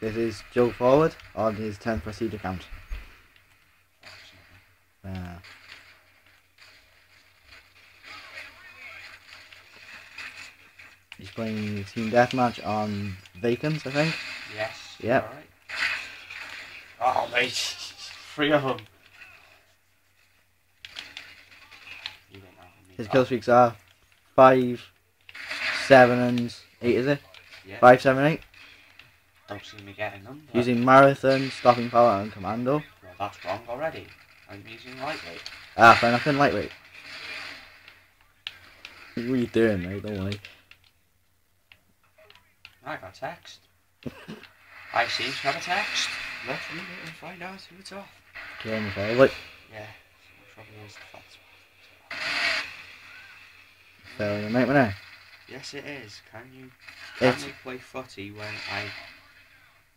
This is Joe Forward on his 10th prestige account. Uh, he's playing Team Deathmatch on Vacants, I think. Yes. Yep. Oh, mate. Three of them. You don't know how many- His kill streaks are 5, 7 and 8, is it? Yeah. 5, 7, 8. Don't see me getting them. but- Using Marathon, Stopping Power and Commando. Well, that's wrong already. I'm using lightweight. Ah, fair enough, then lightweight. What are you doing, mate? Don't worry. I got a text. I seem to have a text. Let's read it and find out who it's off. Kill him forward. Yeah. So trouble is the fact. Fair enough, mate, wasn't it? Yes, it is. Can you can It's- we play footy when I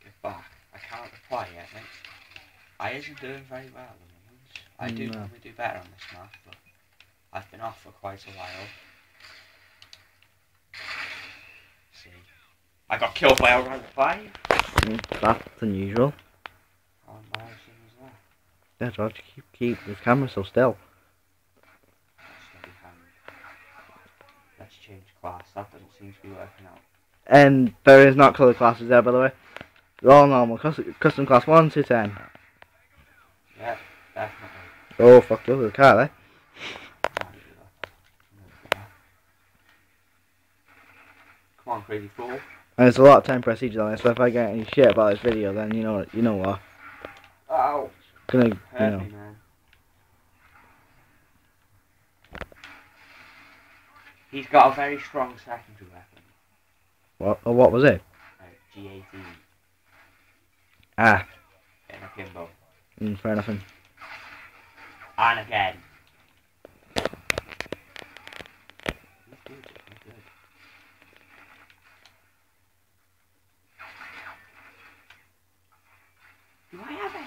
get back? I can't reply yet, mate. I isn't doing very well at the moment. I do No. normally do better on this map, but I've been off for quite a while. See, I got killed by a rank five. Mm, That's unusual. How embarrassing was that? Yeah, George, keep, keep the camera so still. Let's change class. That doesn't seem to be working out. And there is not colour classes there, by the way. They're all normal. Custom, custom class 1 to 10. Yeah, definitely. Oh, fuck, at the car there. That. Come on, crazy fool. And there's a lot of 10 prestige on this, so if I get any shit about this video, then you know you know what. Ow! Gonna, you know. me, man. He's got a very strong secondary weapon. What, oh, what was it? Uh, G18 Ah, in Akimbo. mm, fair enough. And again. He's good, he's good. Do I have any?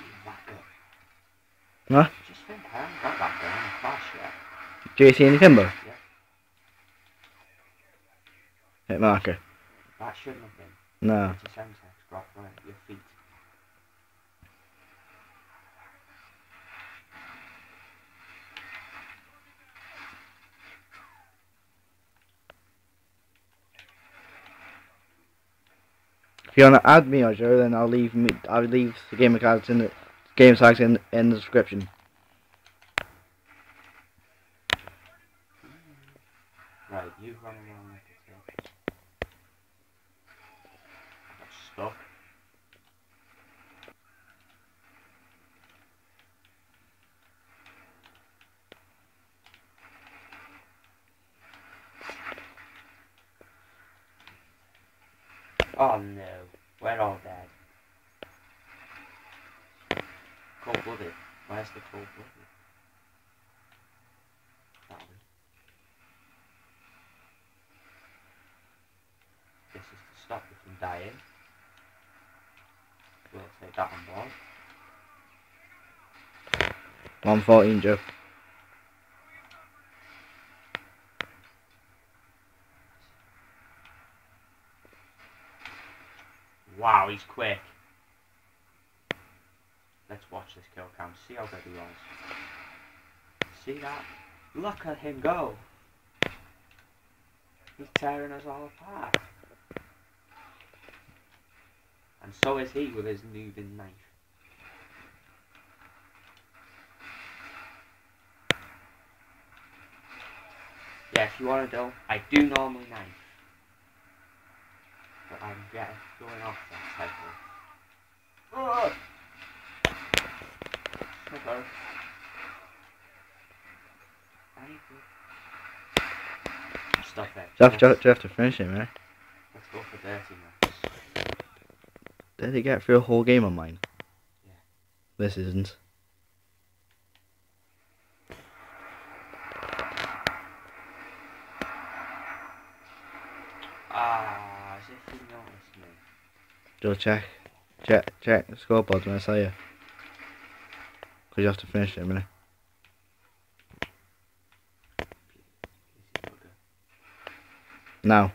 Huh? Just think I haven't got that gun in the class yet. JC and Kimbo? Hit marker. That shouldn't have been. No. It's a drop right your feet. If you wanna add me or Joe, then I'll leave me. I'll leave the gamer cards in the game tags in in the description. Right, you run around like a tick. I got stuck. Oh no, we're all dead. Cold blooded. Where's the cold blooded? That. This is to stop you from dying. We'll take that on board. 114, Joe. Wow, he's quick. Let's watch this kill cam. See how good he was. See that? Look at him go. He's tearing us all apart. And so is he with his moving knife. Yeah, if you want to know, I do normally knife. But I'm getting going off that type of. Okay. Very good. Stop it. Do you have, do you have- do you have to finish it, man? Let's go for dirty now. Did he get through a whole game on mine? Yeah. This isn't. Ah, as me. Joe, check. Check, check the scoreboard when I say you. Because you have to finish it in a minute. Now.